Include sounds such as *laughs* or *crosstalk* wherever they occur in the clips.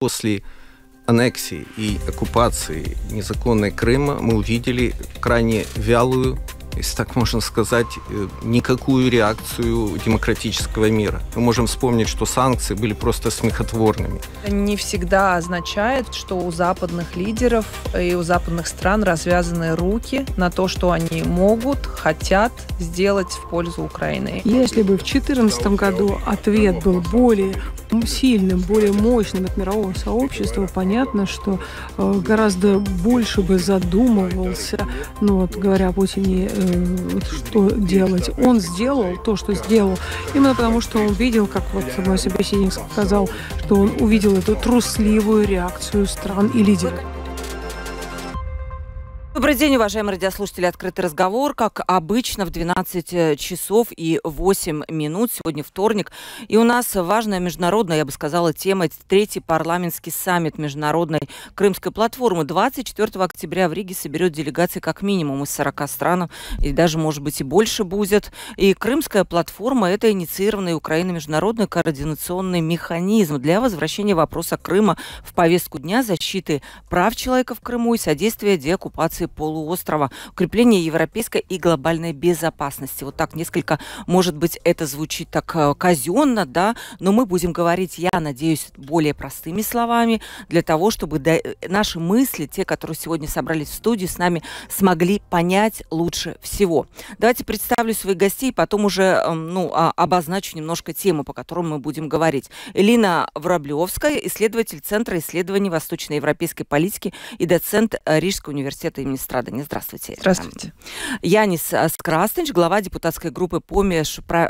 после аннексии и оккупации незаконной Крыма мы увидели крайне вялую если так можно сказать, э, никакую реакцию демократического мира. Мы можем вспомнить, что санкции были просто смехотворными. Это не всегда означает, что у западных лидеров и у западных стран развязаны руки на то, что они могут, хотят сделать в пользу Украины. Если бы в 2014 году ответ был более сильным, более мощным от мирового сообщества, понятно, что э, гораздо больше бы задумывался, ну вот говоря о Путине, э, что делать. Он сделал то, что сделал, именно потому, что он видел, как вот мой собеседник сказал, что он увидел эту трусливую реакцию стран и лидеров. Добрый день, уважаемые радиослушатели. Открытый разговор, как обычно, в 12 э, часов и 8 минут. Сегодня вторник. И у нас важная международная, я бы сказала, тема. Третий парламентский саммит международной крымской платформы. 24 октября в Риге соберет делегации как минимум из 40 стран. И даже, может быть, и больше будет. И крымская платформа – это инициированный Украиной международный координационный механизм для возвращения вопроса Крыма в повестку дня защиты прав человека в Крыму и содействия деоккупации оккупации полуострова, укрепление европейской и глобальной безопасности. Вот так несколько, может быть, это звучит так э, казенно, да, но мы будем говорить, я надеюсь, более простыми словами, для того, чтобы до... наши мысли, те, которые сегодня собрались в студии, с нами смогли понять лучше всего. Давайте представлю своих гостей, потом уже эм, ну, а, обозначу немножко тему, по которой мы будем говорить. Элина Враблевская, исследователь Центра исследований восточноевропейской политики и доцент э, Рижского университета имени Страдани. Здравствуйте. Здравствуйте. Янис Скрастыч, глава депутатской группы по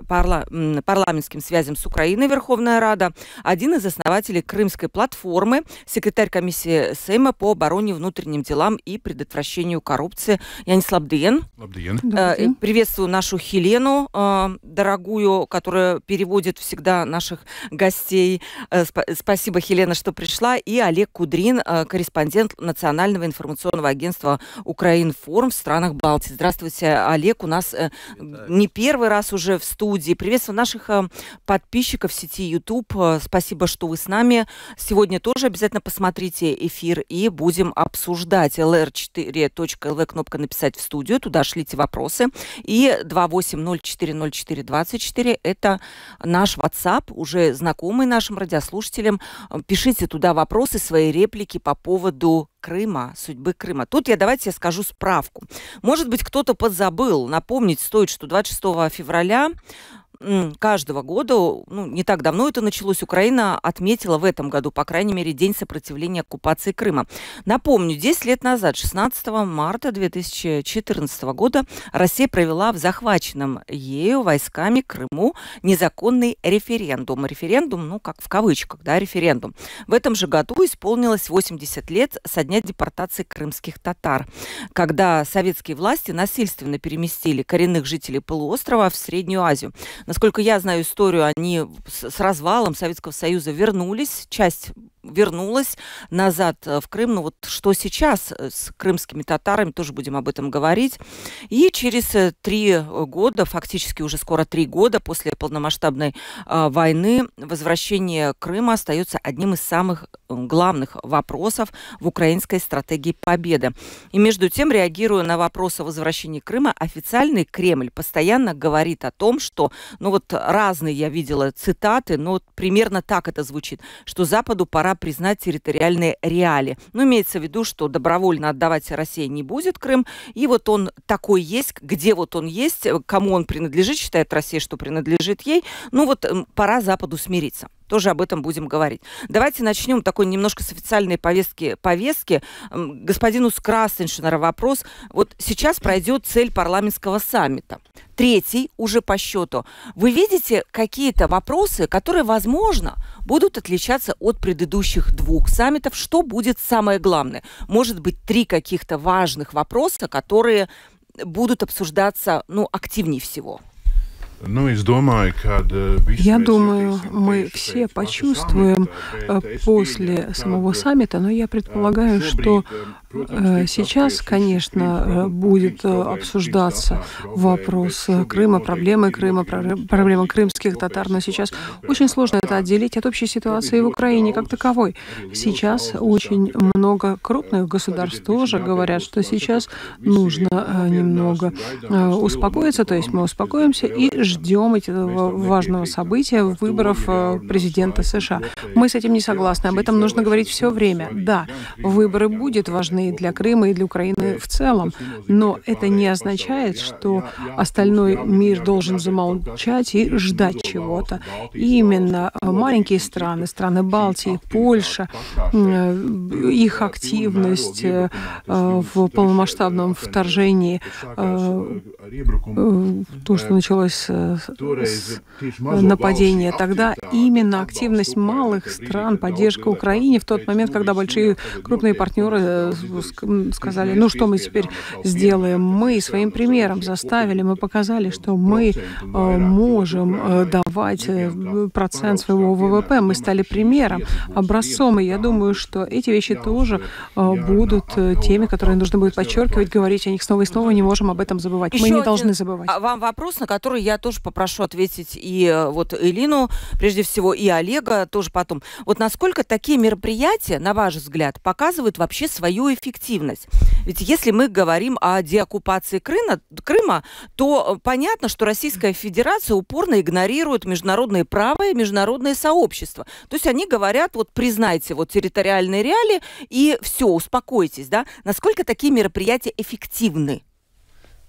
парла парламентским связям с Украиной Верховная Рада, один из основателей Крымской платформы, секретарь комиссии Сейма по обороне, внутренним делам и предотвращению коррупции. Янис Лабдиен. Лабдиен. Э, приветствую нашу Хелену, э, дорогую, которая переводит всегда наших гостей. Э, спасибо, Хелена, что пришла. И Олег Кудрин, корреспондент Национального информационного агентства Украинформ в странах Балтии. Здравствуйте, Олег. У нас э, не первый раз уже в студии. Приветствую наших э, подписчиков в сети YouTube. Э, спасибо, что вы с нами. Сегодня тоже обязательно посмотрите эфир и будем обсуждать. lr4.lv кнопка «Написать в студию». Туда шлите вопросы. И 28040424 – это наш WhatsApp, уже знакомый нашим радиослушателям. Пишите туда вопросы, свои реплики по поводу Крыма, судьбы Крыма. Тут я давайте я скажу справку. Может быть, кто-то подзабыл. Напомнить стоит, что 26 февраля каждого года, ну, не так давно это началось, Украина отметила в этом году, по крайней мере, День сопротивления оккупации Крыма. Напомню, 10 лет назад, 16 марта 2014 года, Россия провела в захваченном ею войсками Крыму незаконный референдум. Референдум, ну, как в кавычках, да, референдум. В этом же году исполнилось 80 лет со дня депортации крымских татар, когда советские власти насильственно переместили коренных жителей полуострова в Среднюю Азию. Насколько я знаю историю, они с, развалом Советского Союза вернулись, часть вернулась назад э, в Крым. Ну вот что сейчас э, с крымскими татарами, тоже будем об этом говорить. И через э, три года, фактически уже скоро три года после полномасштабной э, войны, возвращение Крыма остается одним из самых главных вопросов в украинской стратегии победы. И между тем, реагируя на вопрос о возвращении Крыма, официальный Кремль постоянно говорит о том, что, ну вот разные я видела цитаты, но примерно так это звучит, что Западу пора пора признать территориальные реалии. Ну, имеется в виду, что добровольно отдавать России не будет Крым, и вот он такой есть, где вот он есть, кому он принадлежит, считает Россия, что принадлежит ей, ну вот пора Западу смириться. Тоже об этом будем говорить. Давайте начнем такой немножко с официальной повестки. повестки. Господину Скрастеншинера вопрос. Вот сейчас пройдет цель парламентского саммита. Третий уже по счету. Вы видите какие-то вопросы, которые, возможно, будут отличаться от предыдущих двух саммитов? Что будет самое главное? Может быть, три каких-то важных вопроса, которые будут обсуждаться ну, активнее всего? Ну, Я думаю, мы все почувствуем э, после самого саммита, но я предполагаю, что сейчас, конечно, э, будет э, обсуждаться вопрос Крыма, проблемы Крыма, проблемы крымских татар, но сейчас очень сложно это отделить от общей ситуации в Украине как таковой. Сейчас очень много крупных государств тоже говорят, что сейчас нужно немного успокоиться, то есть мы успокоимся и ждем этого важного события выборов президента США. Мы с этим не согласны, об этом нужно говорить все время. Да, выборы будут важны важны для Крыма и для Украины в целом. Но это не означает, что остальной мир должен замолчать и ждать чего-то. Именно маленькие страны, страны Балтии, Польша, э, их активность э, в полномасштабном вторжении, э, то, что началось с нападения, тогда именно активность малых стран, поддержка Украине в тот момент, когда большие крупные партнеры сказали, ну что мы теперь сделаем? Мы своим примером заставили, мы показали, что мы э, можем э, давать э, процент своего ВВП. Мы стали примером, образцом. И я думаю, что эти вещи тоже будут теми, которые нужно будет подчеркивать, говорить о них снова и снова. Не можем об этом забывать. Еще мы не должны забывать. А вам вопрос, на который я тоже попрошу ответить и вот Элину, прежде всего, и Олега тоже потом. Вот насколько такие мероприятия, на ваш взгляд, показывают вообще свою эффективность? Ведь если мы говорим о деоккупации Крыма, Крыма, то понятно, что Российская Федерация упорно игнорирует международное право и международное сообщество. То есть они говорят, вот признайте вот территориальные реалии и все, успокойтесь, да? Насколько такие мероприятия эффективны?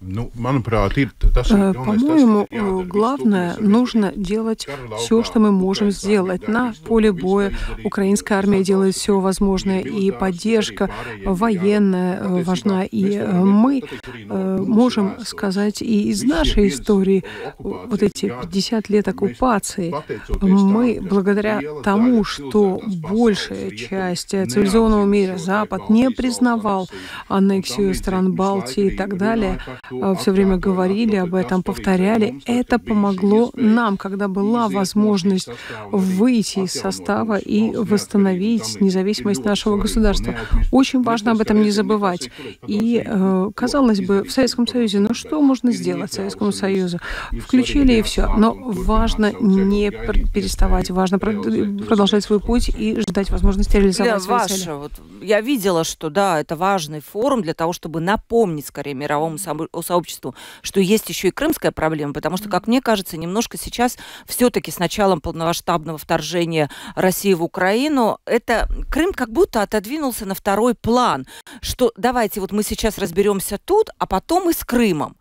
Ну, э, по-моему, э, главное, нужно делать все, что мы можем сделать. На поле боя. украинская армия делает все возможное, и поддержка военная э, важна. И мы можем сказать и из нашей истории, вот эти 50 лет оккупации, мы благодаря тому, что большая часть цивилизованного мира, Запад, не признавал аннексию стран Балтии и так далее, Э, все время говорили об этом, повторяли. Это помогло нам, когда была возможность выйти из состава и восстановить независимость нашего государства. Очень важно об этом не забывать. И, э, казалось бы, в Советском Союзе, ну что можно сделать Советскому Союзу? Включили и все. Но важно не переставать, важно продолжать свой путь и ждать возможности реализовать да, свои ваша, цели. Вот, я видела, что да, это важный форум для того, чтобы напомнить скорее мировому сообществу, что есть еще и крымская проблема, потому что, как мне кажется, немножко сейчас все-таки с началом полномасштабного вторжения России в Украину, это Крым как будто отодвинулся на второй план, что давайте вот мы сейчас разберемся тут, а потом и с Крымом.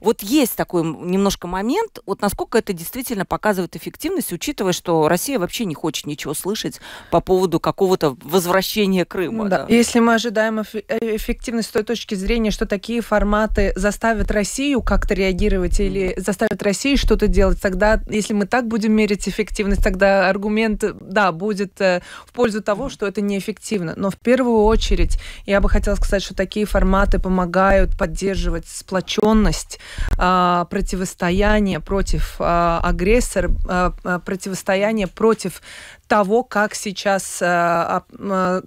Вот есть такой немножко момент, вот насколько это действительно показывает эффективность, учитывая, что Россия вообще не хочет ничего слышать по поводу какого-то возвращения Крыма. Да. Да. Если мы ожидаем э, эффективность с той точки зрения, что такие форматы заставят Россию как-то реагировать или заставят Россию что-то делать, тогда, если мы так будем мерить эффективность, тогда аргумент, да, будет э, в пользу того, что это неэффективно. Но в первую очередь я бы хотела сказать, что такие форматы помогают поддерживать сплоченность есть а, противостояние против а, агрессора, а, противостояние против того, как сейчас, э,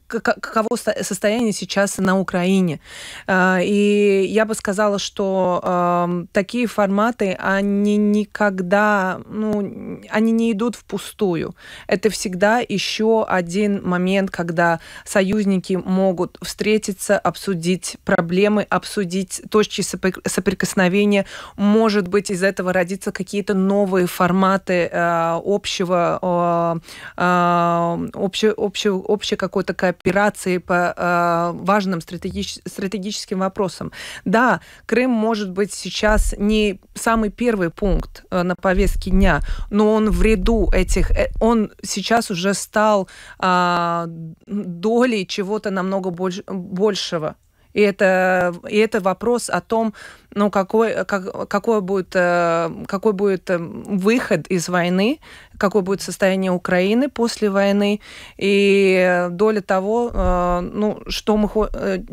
каково состояние сейчас на Украине. Э, и я бы сказала, что эм, такие форматы, они никогда, ну, они не идут впустую. Это всегда еще один момент, когда союзники могут встретиться, обсудить проблемы, обсудить точки соприкосновения. Может быть, из этого родиться какие-то новые форматы э, общего общей, общей, общей какой-то кооперации по э, важным стратегич, стратегическим вопросам. Да, Крым может быть сейчас не самый первый пункт э, на повестке дня, но он в ряду этих, э, он сейчас уже стал э, долей чего-то намного больш, большего. И это, и это вопрос о том, ну, какой, как, какой, будет, какой будет выход из войны, какое будет состояние Украины после войны и доля того, ну, что мы,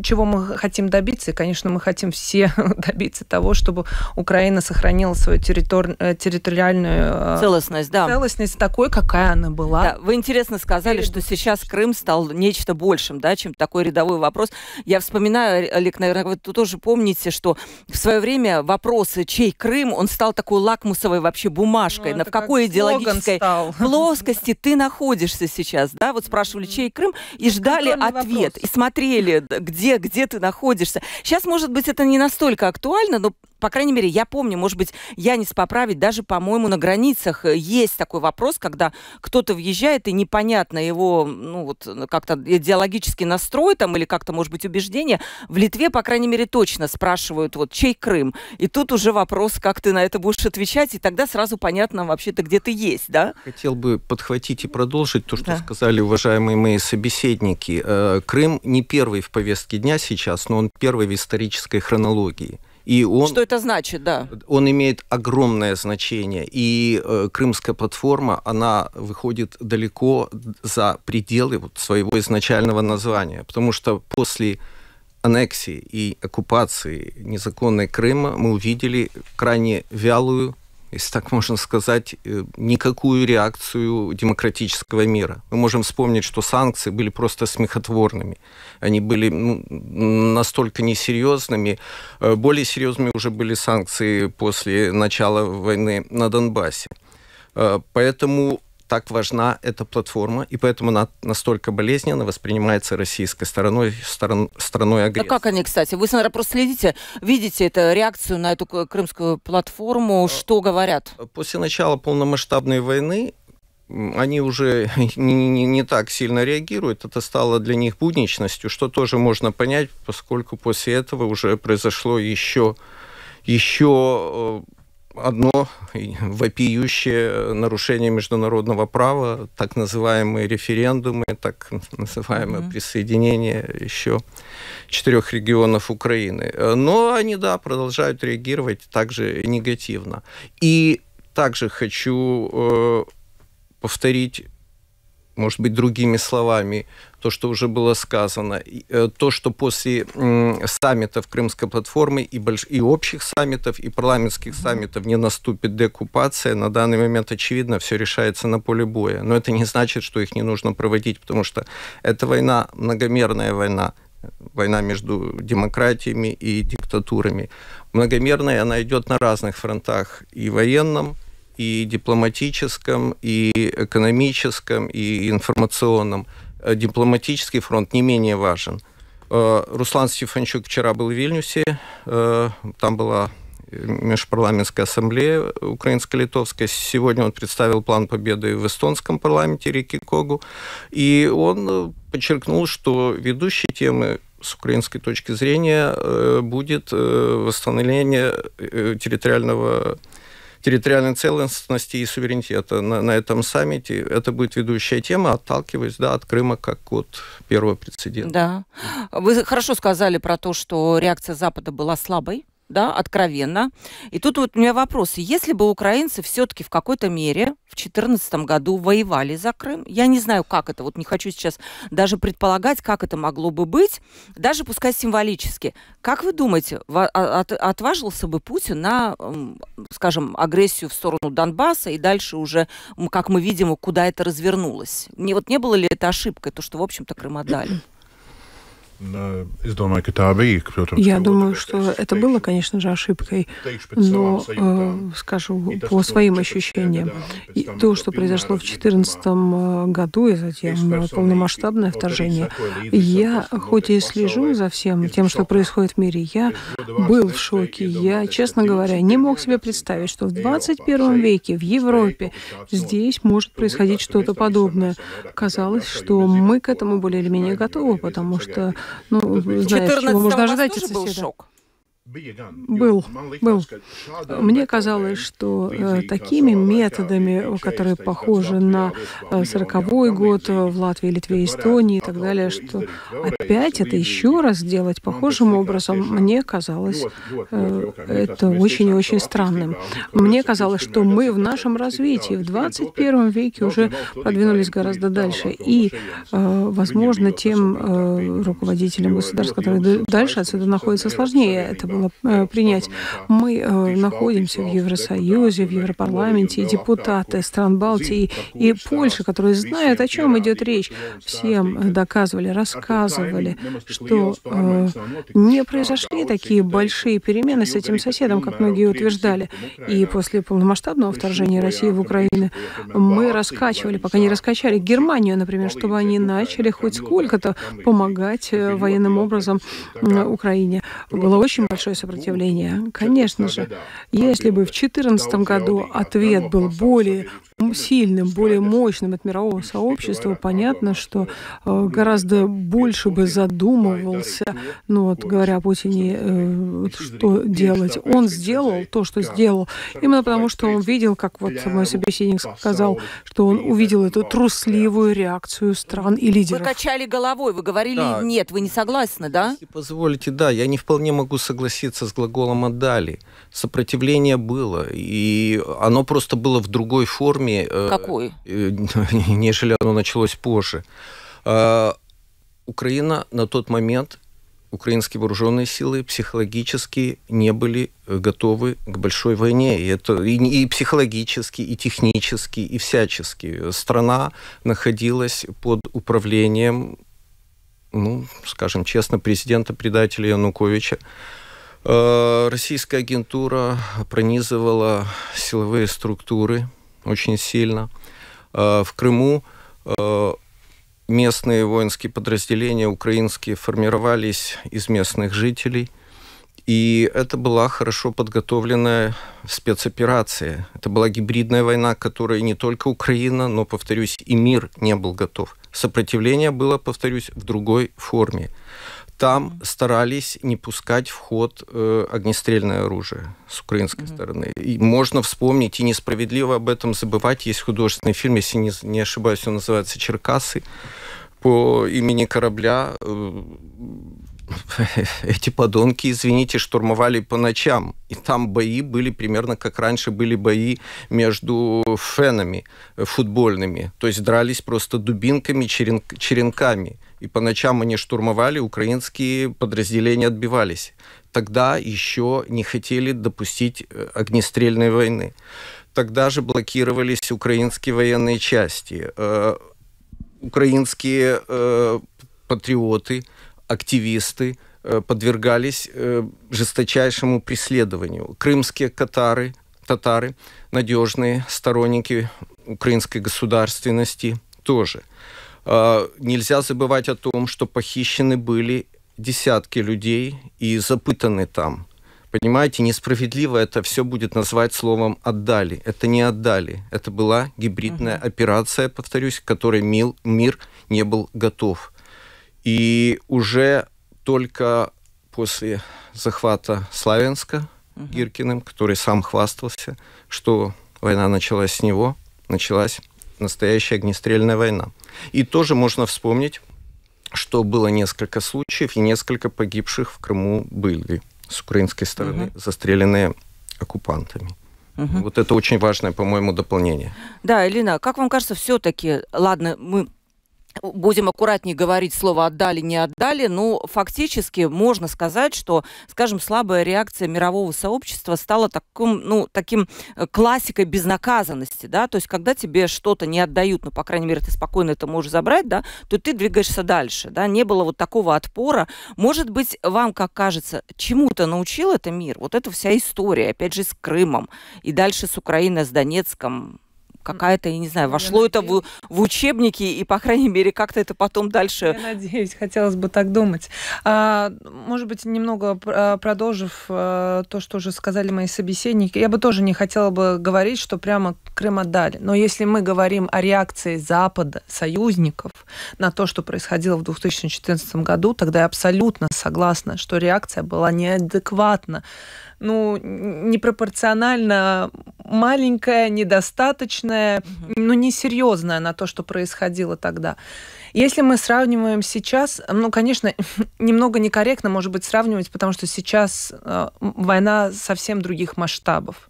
чего мы хотим добиться. И, конечно, мы хотим все *laughs* добиться того, чтобы Украина сохранила свою территор... территориальную целостность, да. целостность такой, какая она была. Да, вы интересно сказали, что сейчас Крым стал нечто большим, да, чем такой рядовой вопрос. Я вспоминаю, Олег, наверное, вы тоже помните, что в свое время вопросы «Чей Крым?» он стал такой лакмусовой вообще бумажкой. Ну, На в какой идеологической *laughs* плоскости ты находишься сейчас, да? Вот спрашивали «Чей Крым?» и ждали ответ, вопрос. и смотрели, где, где ты находишься. Сейчас, может быть, это не настолько актуально, но по крайней мере, я помню, может быть, я не поправить, даже, по-моему, на границах э, есть такой вопрос, когда кто-то въезжает, и непонятно его, ну, вот, как-то идеологический настрой там, или как-то, может быть, убеждение. В Литве, по крайней мере, точно спрашивают, вот, чей Крым? И тут уже вопрос, как ты на это будешь отвечать, и тогда сразу понятно вообще-то, где ты есть, да? Хотел бы подхватить и продолжить то, что да. сказали уважаемые мои собеседники. Э, Крым не первый в повестке дня сейчас, но он первый в исторической хронологии. И он, Что это значит, да? Он имеет огромное значение. И э, Крымская платформа, она выходит далеко за пределы вот своего изначального названия. Потому что после аннексии и оккупации незаконной Крыма мы увидели крайне вялую если так можно сказать, э, никакую реакцию демократического мира. Мы можем вспомнить, что санкции были просто смехотворными. Они были ну, настолько несерьезными. Э, более серьезными уже были санкции после начала войны на Донбассе. Э, поэтому так важна эта платформа, и поэтому она настолько болезненно воспринимается российской стороной, сторон, страной агрессии. А как они, кстати? Вы, смотря, просто следите, видите эту реакцию на эту крымскую платформу, что говорят? После начала полномасштабной войны они уже *laughs* не, не, не так сильно реагируют. Это стало для них будничностью, что тоже можно понять, поскольку после этого уже произошло еще, еще э, одно вопиющее нарушение международного права, так называемые референдумы, так называемое mm-hmm. присоединение еще четырех регионов Украины. Но они, да, продолжают реагировать также негативно. И также хочу э, повторить может быть, другими словами, то, что уже было сказано, э, то, что после саммитов Крымской платформы и, больш... и общих саммитов, и парламентских саммитов не наступит деоккупация, на данный момент, очевидно, все решается на поле боя. Но это не значит, что их не нужно проводить, потому что это война, многомерная война, война между демократиями и диктатурами. Многомерная она идет на разных фронтах, и военном, и дипломатическом, и экономическом, и информационном. Э, дипломатический фронт не менее важен. Э, Руслан Стефанчук вчера был в Вильнюсе, э, там была межпарламентская ассамблея украинско-литовская. Сегодня он представил план победы в эстонском парламенте Рики Когу. И он подчеркнул, что ведущие темы с украинской точки зрения будет восстановление территориального территориальной целостности и суверенитета на, на этом саммите. Это будет ведущая тема, отталкиваясь да, от Крыма как от первого прецедента. Да. Вы хорошо сказали про то, что реакция Запада была слабой да, откровенно. И тут вот у меня вопрос. Если бы украинцы все-таки в какой-то мере в 2014 году воевали за Крым, я не знаю, как это, вот не хочу сейчас даже предполагать, как это могло бы быть, даже пускай символически. Как вы думаете, а, отважился бы Путин на, скажем, агрессию в сторону Донбасса и дальше уже, как мы видим, куда это развернулось? Не, вот не было ли это ошибкой, то, что, в общем-то, Крым отдали? Я думаю, что это было, конечно же, ошибкой, но э, скажу по своим ощущениям. И то, что произошло в 2014 э, году и затем полномасштабное вторжение, я, хоть и слежу за всем тем, что происходит в мире, я был в шоке. Я, честно говоря, не мог себе представить, что в 21 веке в Европе здесь может происходить что-то подобное. Казалось, что мы к этому более или менее готовы, потому что ну, знаешь, чего можно ожидать от соседа. Был шок? Был, был. Мне казалось, что э, такими методами, которые похожи на э, 40-й год в Латвии, Литве, Эстонии и так далее, что опять это еще раз делать похожим образом, мне казалось э, это очень и очень странным. Мне казалось, что мы в нашем развитии в 21 веке уже продвинулись гораздо дальше. И, э, возможно, тем э, руководителям государств, которые дальше отсюда находятся, сложнее это было э, принять. Мы э, находимся в Евросоюзе, в Европарламенте, и депутаты стран Балтии и Польши, которые знают, о чем идет речь, всем доказывали, рассказывали, что э, не произошли такие большие перемены с этим соседом, как многие утверждали. И после полномасштабного вторжения России в Украину мы раскачивали, пока не раскачали Германию, например, чтобы они начали хоть сколько-то помогать э, военным образом Украине. Было очень большое сопротивление. Конечно же, если бы в 2014 году ответ был более сильным, более мощным от мирового сообщества, понятно, что э, гораздо больше бы задумывался, ну вот говоря о Путине, э, что делать. Он сделал то, что сделал, именно потому, что он видел, как вот мой собеседник сказал, что он увидел эту трусливую реакцию стран и лидеров. Вы качали головой, вы говорили да. нет, вы не согласны, да? Если позволите, да, я не вполне могу согласиться с глаголом «отдали». Сопротивление было, и оно просто было в другой форме. Э, Какой? *laughs* Нежели оно началось позже. А, Украина на тот момент украинские вооруженные силы психологически не были э, готовы к большой войне. И это и, и психологически, и технически, и всячески. Страна находилась под управлением, ну, скажем честно, президента-предателя Януковича. Э, российская агентура пронизывала силовые структуры очень сильно. Э, в Крыму местные воинские подразделения украинские формировались из местных жителей. И это была хорошо подготовленная спецоперация. Это была гибридная война, которой не только Украина, но, повторюсь, и мир не был готов. Сопротивление было, повторюсь, в другой форме. Там старались не пускать в ход э, огнестрельное оружие с украинской mm-hmm. стороны. И можно вспомнить, и несправедливо об этом забывать. Есть художественный фильм, если не, не ошибаюсь, он называется «Черкасы» по имени корабля э, *laughs* эти подонки, извините, штурмовали по ночам. И там бои были примерно как раньше были бои между фенами футбольными. То есть дрались просто дубинками, черен, черенками. И по ночам они штурмовали, украинские подразделения отбивались. Тогда еще не хотели допустить э, огнестрельной войны. Тогда же блокировались украинские военные части э, украинские э, патриоты, активисты э, подвергались э, жесточайшему преследованию. Крымские катары, татары, надежные сторонники украинской государственности тоже. Э, нельзя забывать о том, что похищены были десятки людей и запытаны там. Понимаете, несправедливо это все будет назвать словом «отдали». Это не отдали. Это была гибридная uh-huh. операция, повторюсь, к которой мил, мир не был готов. И уже только после захвата Славянска uh-huh. Гиркиным, который сам хвастался, что война началась с него, началась настоящая огнестрельная война. И тоже можно вспомнить, что было несколько случаев, и несколько погибших в Крыму были с украинской стороны, угу. застреленные оккупантами. Угу. Вот это очень важное, по-моему, дополнение. Да, Элина, как вам кажется, все-таки, ладно, мы будем аккуратнее говорить слово «отдали», «не отдали», но фактически можно сказать, что, скажем, слабая реакция мирового сообщества стала таким, ну, таким э, классикой безнаказанности, да, то есть когда тебе что-то не отдают, ну, по крайней мере, ты спокойно это можешь забрать, да, то ты двигаешься дальше, да, не было вот такого отпора. Может быть, вам, как кажется, чему-то научил это мир? Вот эта вся история, опять же, с Крымом и дальше с Украиной, с Донецком, какая-то, я не знаю, вошло я это в, в учебники, и, по крайней мере, как-то это потом дальше... Я надеюсь, хотелось бы так думать. А, может быть, немного а, продолжив а, то, что уже сказали мои собеседники, я бы тоже не хотела бы говорить, что прямо Крым отдали. Но если мы говорим о реакции Запада, союзников, на то, что происходило в 2014 году, тогда я абсолютно согласна, что реакция была неадекватна ну, непропорционально маленькая, недостаточная, ну, несерьезная на то, что происходило тогда. Если мы сравниваем сейчас, ну, конечно, *laughs* немного некорректно, может быть, сравнивать, потому что сейчас э, война совсем других масштабов.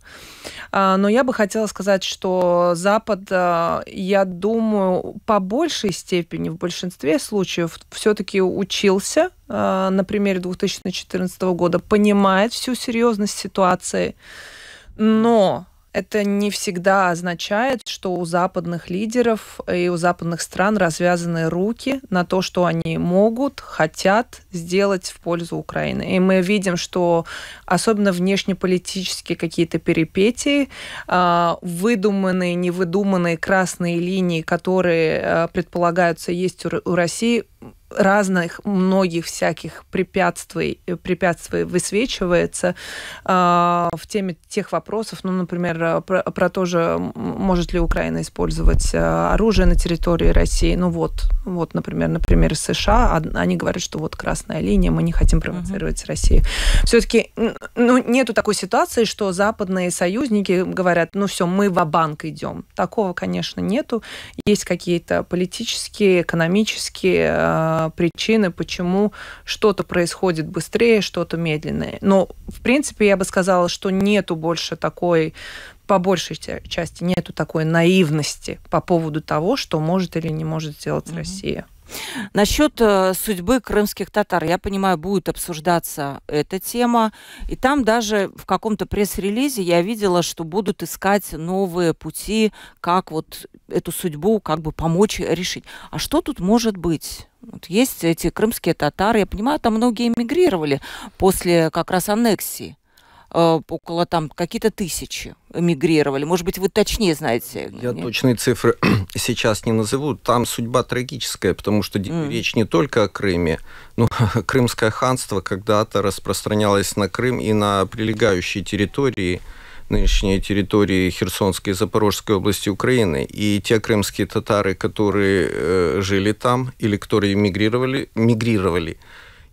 Э, но я бы хотела сказать, что Запад, э, я думаю, по большей степени, в большинстве случаев, все-таки учился на примере 2014 года, понимает всю серьезность ситуации. Но это не всегда означает, что у западных лидеров и у западных стран развязаны руки на то, что они могут, хотят сделать в пользу Украины. И мы видим, что особенно внешнеполитические какие-то перипетии, а, выдуманные, невыдуманные красные линии, которые а, предполагаются есть у России, разных, многих всяких препятствий, э, препятствий высвечивается э, в теме тех вопросов, ну, например, э, про, про то же, может ли Украина использовать э, оружие на территории России. Ну вот, вот, например, например, США, они говорят, что вот красная линия, мы не хотим провоцировать uh-huh. Россию. Все-таки, ну, нету такой ситуации, что западные союзники говорят, ну все, мы в банк идем. Такого, конечно, нету. Есть какие-то политические, экономические причины, почему что-то происходит быстрее, что-то медленнее. Но, в принципе, я бы сказала, что нету больше такой по большей части нету такой наивности по поводу того, что может или не может сделать mm-hmm. Россия. Насчет э, судьбы крымских татар, я понимаю, будет обсуждаться эта тема. И там даже в каком-то пресс-релизе я видела, что будут искать новые пути, как вот эту судьбу как бы помочь решить. А что тут может быть? Вот есть эти крымские татары, я понимаю, там многие эмигрировали после как раз аннексии. Э, около там какие-то тысячи эмигрировали. Может быть, вы точнее знаете? Я нет? точные цифры *clears throat* сейчас не назову. Там судьба трагическая, потому что mm. речь не только о Крыме. Ну, *laughs* Крымское ханство когда-то распространялось на Крым и на прилегающие территории нынешние территории Херсонской и Запорожской области Украины. И те крымские татары, которые э, жили там или которые мигрировали, мигрировали,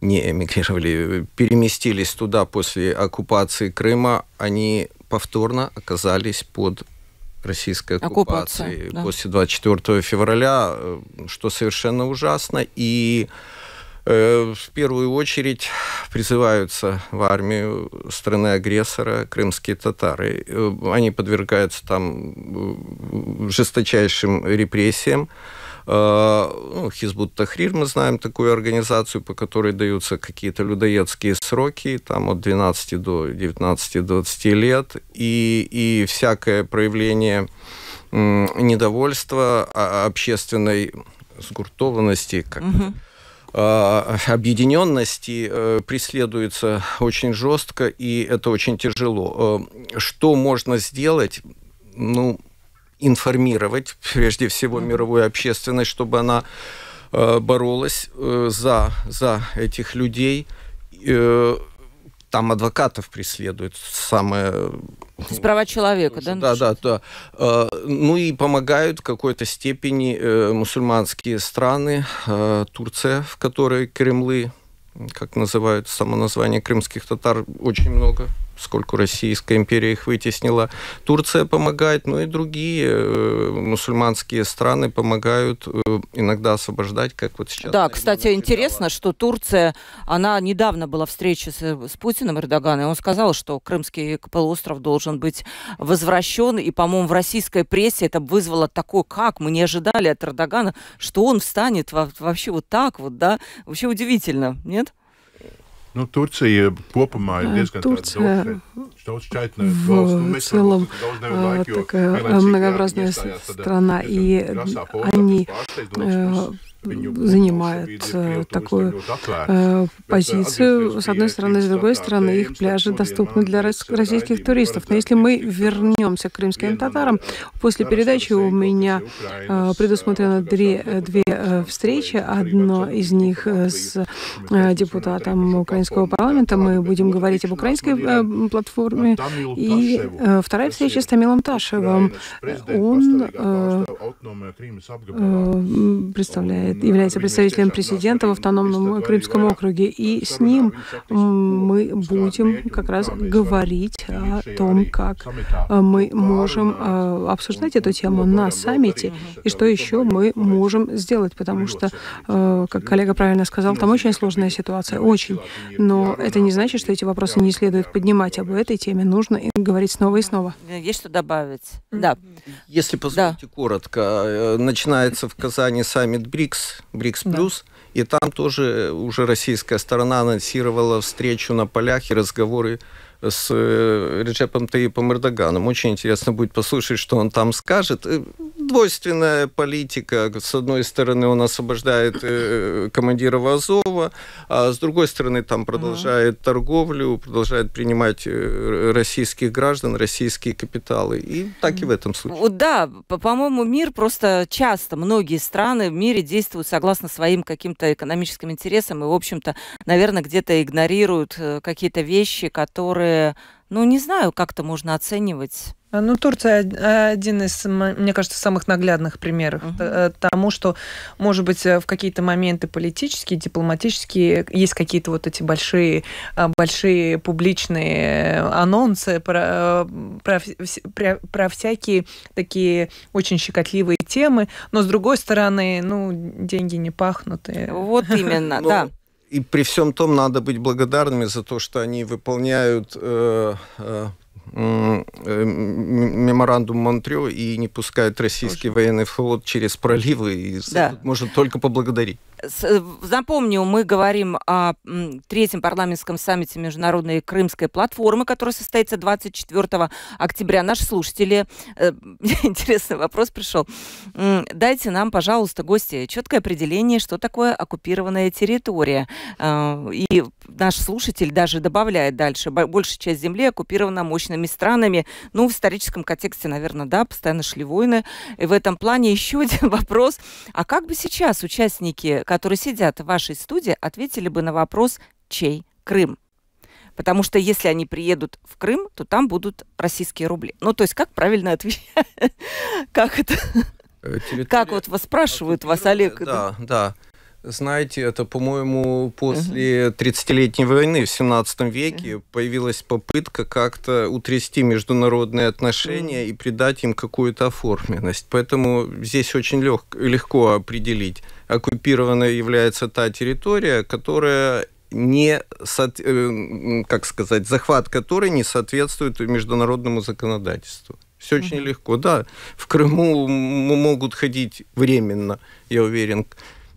не эмигрировали, переместились туда после оккупации Крыма, они повторно оказались под российской оккупацией да. после 24 февраля, э, что совершенно ужасно. И в первую очередь призываются в армию страны-агрессора крымские татары. Э, они подвергаются там жесточайшим репрессиям. Ну, Хизбут Тахрир, мы знаем такую организацию, по которой даются какие-то людоедские сроки, там от 12 до 19-20 лет, и, и всякое проявление недовольства, а, общественной сгуртованности, как угу объединенности э, преследуется очень жестко, и это очень тяжело. Э, что можно сделать? Ну, информировать прежде всего мировую общественность, чтобы она э, боролась за, за этих людей. Э, там адвокатов преследуют самое... То есть права человека, да? Да, да, да. Ну и помогают в какой-то степени мусульманские страны, Турция, в которой Кремлы, как называют само название крымских татар, очень много сколько Российская империя их вытеснила. Турция помогает, ну и другие э, мусульманские страны помогают э, иногда освобождать, как вот сейчас. Да, кстати, интересно, что Турция, она недавно была встреча с, с Путиным Эрдоганом, и он сказал, что Крымский полуостров должен быть возвращен, и, по-моему, в российской прессе это вызвало такое, как мы не ожидали от Эрдогана, что он встанет вообще вот так вот, да, вообще удивительно, нет? Nu, Turcija kopumā ir diezgan Турция в целом такая многообразная страна, и они занимает э, такую э, позицию. С одной стороны, с другой стороны, их пляжи доступны для российских туристов. Но если мы вернемся к крымским татарам, после передачи у меня э, предусмотрено две, две встречи. Одна из них с депутатом украинского парламента. Мы будем говорить об украинской платформе. И вторая встреча с Тамилом Ташевым. Он представляет, является представителем президента в автономном Крымском округе. И с ним мы будем как раз говорить о том, как мы можем обсуждать эту тему на саммите и что еще мы можем сделать, потому что, как коллега правильно сказал, там очень сложная ситуация, очень. Но это не значит, что эти вопросы не следует поднимать. Об этой теме нужно говорить снова и снова. Есть что добавить? Да. Если позволите да. коротко, э, начинается в Казани саммит БРИКС, БРИКС плюс, да. и там тоже уже российская сторона анонсировала встречу на полях и разговоры с э, Реджепом Таипом Эрдоганом. Очень интересно будет послушать, что он там скажет. Э, двойственная политика. С одной стороны, он освобождает э, командира Азова, а с другой стороны, там продолжает mm-hmm. торговлю, продолжает принимать российских граждан, российские капиталы. И так и в этом случае. Да, по-моему, мир просто часто, многие страны в мире действуют согласно своим каким-то экономическим интересам и, в общем-то, наверное, где-то игнорируют какие-то вещи, которые которые, ну, не знаю, как-то можно оценивать. А, ну, Турция один из, мне кажется, самых наглядных примеров uh-huh. тому, что, может быть, э, в какие-то моменты политические, дипломатические есть какие-то вот эти большие, а, большие публичные анонсы про, про, про, про всякие такие очень щекотливые темы, но с другой стороны, ну, деньги не пахнут. И... Вот именно, *laughs* да и при всем том надо быть благодарными за то, что они выполняют э, э, э меморандум Монтрео и не пускают российский Тоже. военный флот через проливы. И да. можно только поблагодарить. Э, напомню, мы говорим о третьем парламентском саммите Международной Крымской платформы, который состоится 24 октября. Наши слушатели, э, *laughs* интересный вопрос пришел. Дайте нам, пожалуйста, гости, четкое определение, что такое оккупированная территория. Э, и наш слушатель даже добавляет дальше, большая часть земли оккупирована мощными странами. Ну, в историческом контексте, наверное, да, постоянно шли войны. И в этом плане еще *laughs* один вопрос. А как бы сейчас участники которые сидят в вашей студии, ответили бы на вопрос «Чей Крым?». Потому что если они приедут в Крым, то там будут российские рубли. Ну, то есть как правильно отвечать? *laughs* Как это? Э, как вот вас спрашивают вас, Олег? Да, да. Знаете, это, по-моему, после 30-летней войны в 17 веке появилась попытка как-то утрясти международные отношения и придать им какую-то оформленность. Поэтому здесь очень лег, легко определить. Оккупированной является та территория, которая не, э, как сказать, захват которой не соответствует международному законодательству. Все очень mm-hmm. легко. Да, в Крыму могут ходить временно, я уверен,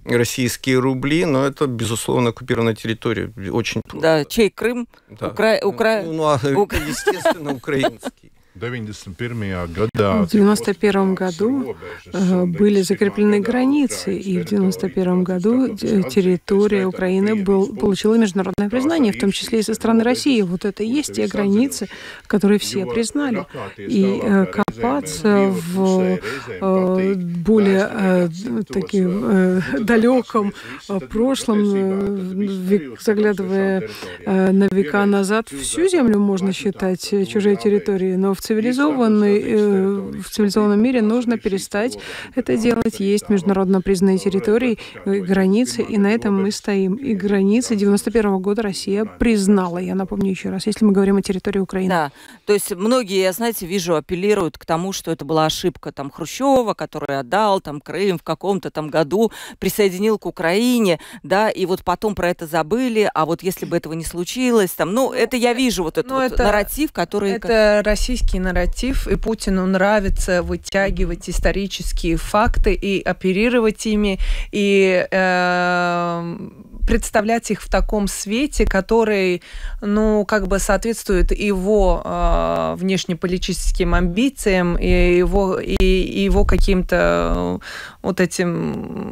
российские рубли, но это, безусловно, оккупированная территория. Очень Да, чей Крым? Да. Укра... Укра... Ну, ну а, Укра... естественно, украинский. 91 года. В 91 году э, были закреплены границы, и в 91 году территория Украины был, получила международное признание, в том числе и со стороны России. Вот это и есть те границы, которые все признали. И э, копаться в э, более таким далеком прошлом, заглядывая на века назад, всю землю можно считать чужой территорией, но в цивилизованной, э, в цивилизованном мире нужно перестать это делать. Есть международно признанные территории, э, границы, и на этом мы стоим. И границы 91 года Россия признала, я напомню еще раз, если мы говорим о территории Украины. Да, то есть многие, я, знаете, вижу, апеллируют к тому, что это была ошибка там Хрущева, который отдал там Крым в каком-то там году, присоединил к Украине, да, и вот потом про это забыли, а вот если бы этого не случилось, там, ну, это я вижу вот этот ну, вот это, нарратив, который... Это российский российский нарратив, и Путину нравится вытягивать исторические факты и оперировать ими, и э, представлять их в таком свете, который, ну, как бы соответствует его э, внешнеполитическим амбициям и его, и, и его каким-то вот этим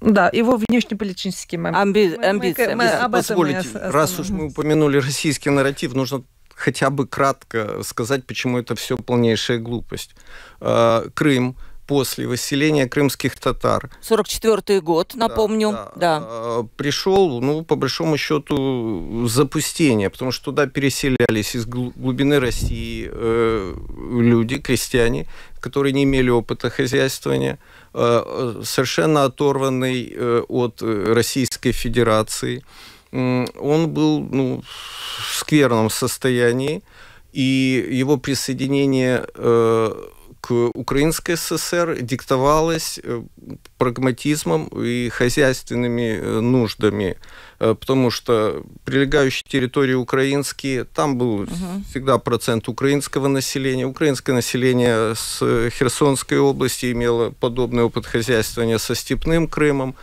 да, его внешнеполитическим Амби... амбициям. Мы, мы, мы Позволите, раз уж мы упомянули российский нарратив, нужно хотя бы кратко сказать, почему это все полнейшая глупость. А, Крым после выселения крымских татар. 44 год, напомню. Да, да. да. Пришел, ну, по большому счету, запустение, потому что туда переселялись из глубины России э, люди, крестьяне, которые не имели опыта хозяйствования, э, совершенно оторванный э, от Российской Федерации. Он был ну, в скверном состоянии, и его присоединение э, к Украинской ССР диктовалось э, прагматизмом и хозяйственными э, нуждами, потому что прилегающие территории украинские, там был угу. всегда процент украинского населения. Украинское население с Херсонской области имело подобный опыт хозяйствования со Степным Крымом,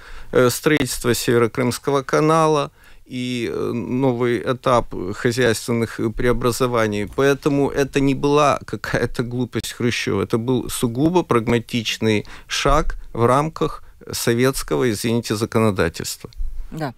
строительство Северокрымского канала – и э, новый этап хозяйственных преобразований. Поэтому это не была какая-то глупость Хрущева, это был сугубо прагматичный шаг в рамках советского, извините, законодательства. Да.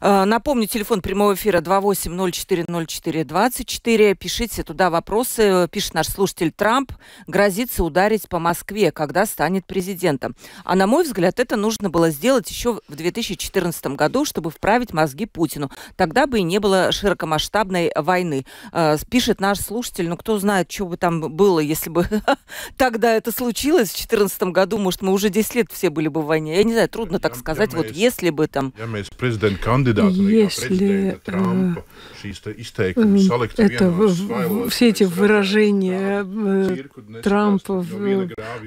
Э, напомню, телефон прямого эфира 28040424. Пишите туда вопросы. Пишет наш слушатель Трамп. Грозится ударить по Москве, когда станет президентом. А на мой взгляд, это нужно было сделать еще в 2014 году, чтобы вправить мозги Путину. Тогда бы и не было широкомасштабной войны. Э, пишет наш слушатель. Ну, кто знает, что бы там было, если бы *laughs* тогда это случилось в 2014 году. Может, мы уже 10 лет все были бы в войне. Я не знаю, трудно так сказать. Вот если бы там mēs prezidenta kandidātu, Если Трампа, это все эти выражения э, Трампа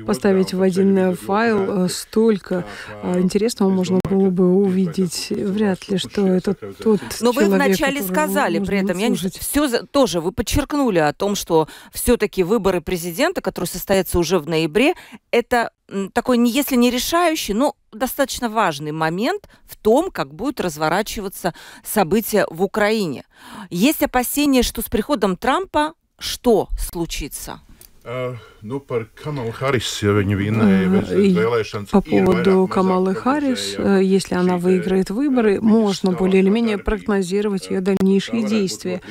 поставить в один файл, э, столько э, интересного можно было бы увидеть. Вряд ли, что это тот Но человек, вы вначале сказали при этом, я не, все тоже, вы подчеркнули о том, что все-таки выборы президента, которые состоятся уже в ноябре, это такой, если не решающий, но достаточно важный момент в том, как будут разворачиваться события в Украине. Есть опасения, что с приходом Трампа что случится? Uh, Nu, par Камалу Харрис, viņa vinēja По поводу Камалы Харрис, э, если она выиграет выборы, можно более или менее прогнозировать ее дальнейшие действия.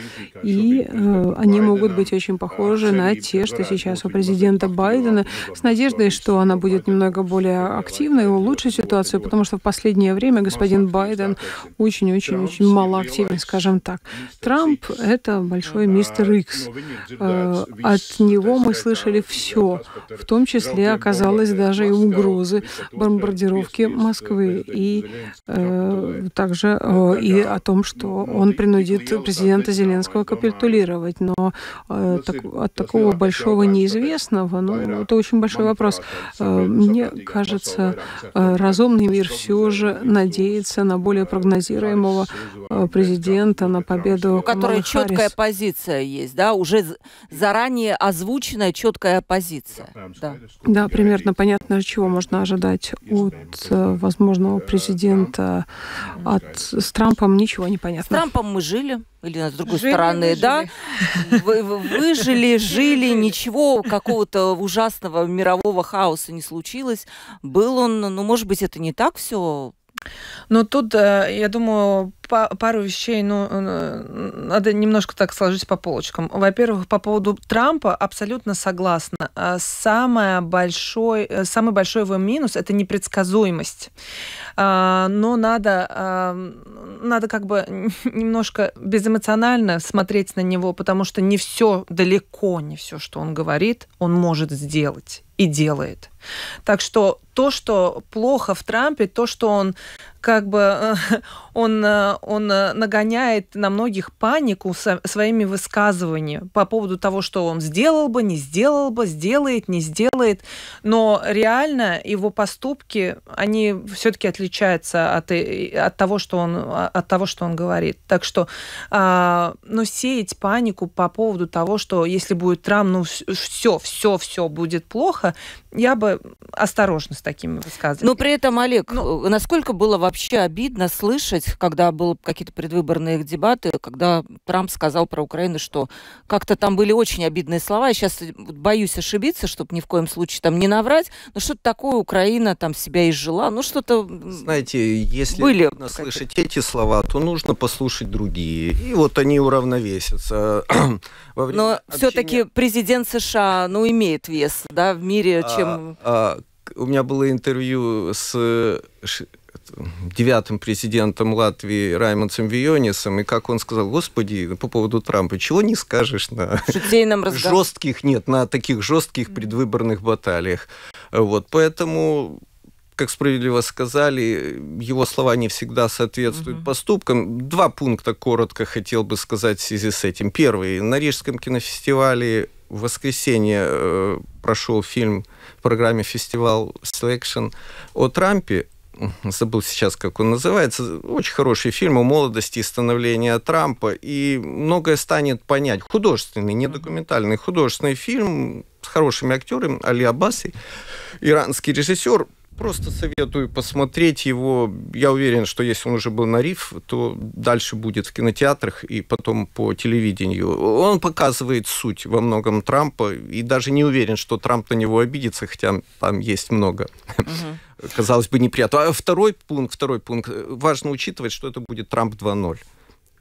И э, они могут быть очень похожи на те, что сейчас у президента Байдена, с надеждой, что она будет немного более активной и улучшит ситуацию, потому что в последнее время господин Байден очень-очень-очень мало активен, скажем так. Трамп — это большой мистер Икс. Э, от него мы слышали все в том числе оказалось даже и угрозы бомбардировки Москвы, и э, также э, и о том, что он принудит президента Зеленского капитулировать. Но э, так, от такого большого неизвестного, ну, это очень большой вопрос. Э, мне кажется, э, разумный мир все же надеется на более прогнозируемого э, президента, на победу. У которой четкая позиция есть, да, уже заранее озвученная четкая позиция. Да. да, примерно понятно, чего можно ожидать от э, возможного президента. От, с Трампом ничего не понятно. С Трампом мы жили, или с другой жили, стороны, выжили. да, вы, выжили, жили, ничего какого-то ужасного мирового хаоса не случилось. Был он, ну, может быть, это не так все ну, тут, э, я думаю, пару вещей, ну, надо немножко так сложить по полочкам. Во-первых, по поводу Трампа абсолютно согласна. А самое большой, э, самый большой его минус – это непредсказуемость. А, но надо, а, надо как бы *laughs* немножко безэмоционально смотреть на него, потому что не все, далеко не все, что он говорит, он может сделать и делает. Так что то, что плохо в Трампе, то, что он как бы э, *laughs* он, э, он э, нагоняет на многих панику своими высказываниями по поводу того, что он сделал бы, не сделал бы, сделает, не сделает. Но реально его поступки, они все-таки отличаются от, от, того, что он, от того, что он говорит. Так что а, ну, сеять панику по поводу того, что если будет Трамп, ну все, все, все будет плохо, я бы осторожна с такими высказываниями. Но при этом, Олег, ну, насколько было вообще обидно слышать, когда были какие-то предвыборные дебаты, когда Трамп сказал про Украину, что как-то там были очень обидные слова. Я сейчас боюсь ошибиться, чтобы ни в коем случае там не наврать, но что-то такое Украина там себя изжила, ну что-то... Знаете, если были слышать эти слова, то нужно послушать другие. И вот они уравновесятся. *clears throat* но общения... все-таки президент США, ну, имеет вес, да, в мире, а, чем... А, у меня было интервью с девятым президентом Латвии Раймондсом Вионисом, и как он сказал, господи, по поводу Трампа, чего не скажешь на жестких, нет, на таких жестких предвыборных баталиях. Вот, поэтому как справедливо сказали, его слова не всегда соответствуют угу. поступкам. Два пункта коротко хотел бы сказать в связи с этим. Первый. На Рижском кинофестивале в воскресенье э, прошел фильм в программе «Фестивал Selection» о Трампе. Забыл сейчас, как он называется. Очень хороший фильм о молодости и становлении Трампа. И многое станет понять. Художественный, не документальный, художественный фильм с хорошими актерами. Али Абаси, иранский режиссер, Просто советую посмотреть его. Я уверен, что если он уже был на РИФ, то дальше будет в кинотеатрах и потом по телевидению. Он показывает суть во многом Трампа, и даже не уверен, что Трамп на него обидится, хотя там есть много. Угу. Казалось бы, неприятно. А второй пункт, второй пункт. Важно учитывать, что это будет Трамп 2.0.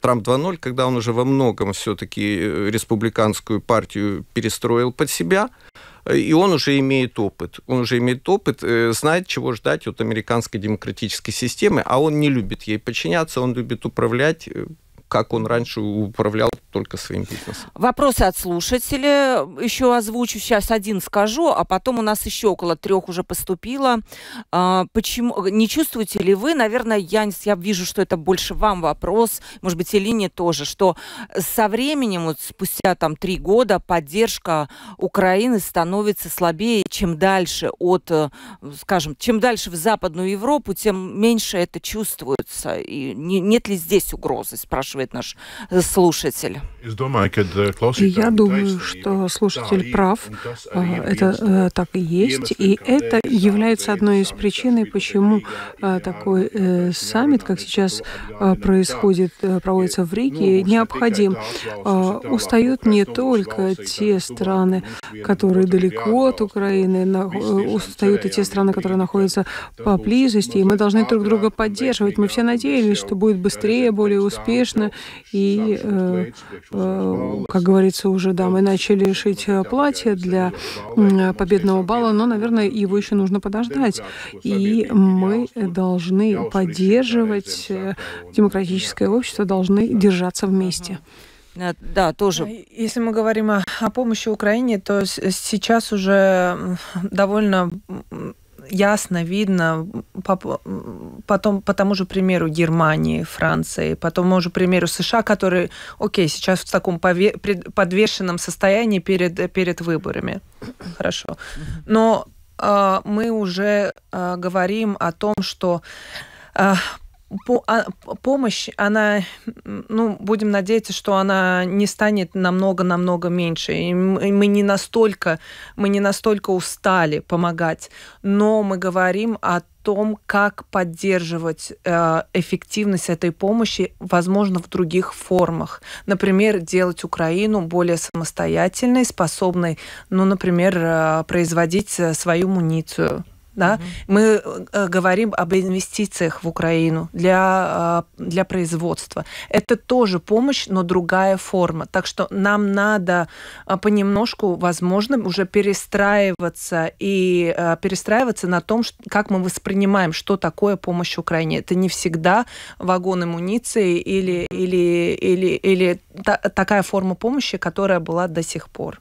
Трамп 2.0, когда он уже во многом все-таки э, республиканскую партию перестроил под себя, и он уже имеет опыт. Он уже имеет опыт, э, знает, чего ждать от американской демократической системы, а он не любит ей подчиняться, он любит управлять э, как он раньше управлял только своим бизнесом. Вопросы от слушателей. Еще озвучу сейчас один скажу, а потом у нас еще около трех уже поступило. А, почему не чувствуете ли вы, наверное, я, я вижу, что это больше вам вопрос, может быть, Элине тоже, что со временем, вот спустя там три года, поддержка Украины становится слабее, чем дальше от, э, скажем, чем дальше в Западную Европу, тем меньше это чувствуется. И не, нет ли здесь угрозы, спрашиваю спрашивает наш э, слушатель. Я думаю, что слушатель прав. А, это э, так и есть. И это является одной из причин, почему э, такой саммит, как сейчас происходит, проводится в Риге, необходим. А, устают не только те страны, которые далеко от Украины, устают и те страны, которые находятся поблизости, и мы должны друг друга поддерживать. Мы все надеялись, что будет быстрее, более успешно, и, э, э, как говорится уже, да, мы начали шить э, платье для победного бала, но, наверное, его еще нужно подождать. И мы должны поддерживать демократическое общество, должны держаться вместе. Да, тоже. Если мы говорим о, о помощи Украине, то сейчас уже довольно ясно видно по, потом по тому же примеру Германии, Франции, по тому же примеру США, которые, окей, сейчас в таком подвешенном состоянии перед, перед выборами. Хорошо. Но э, мы уже э, говорим о том, что э, а, помощь, она, ну, будем надеяться, что она не станет намного-намного меньше. И мы не настолько, мы не настолько устали помогать, но мы говорим о том, как поддерживать э, эффективность этой помощи, возможно, в других формах. Например, делать Украину более самостоятельной, способной, ну, например, э, производить э, свою муницию да, угу. мы э, говорим об инвестициях в Украину для, э, для производства. Это тоже помощь, но другая форма. Так что нам надо э, понемножку, возможно, уже перестраиваться и э, перестраиваться на том, как мы воспринимаем, что такое помощь Украине. Это не всегда вагоны муниции или, или, или, или та, такая форма помощи, которая была до сих пор.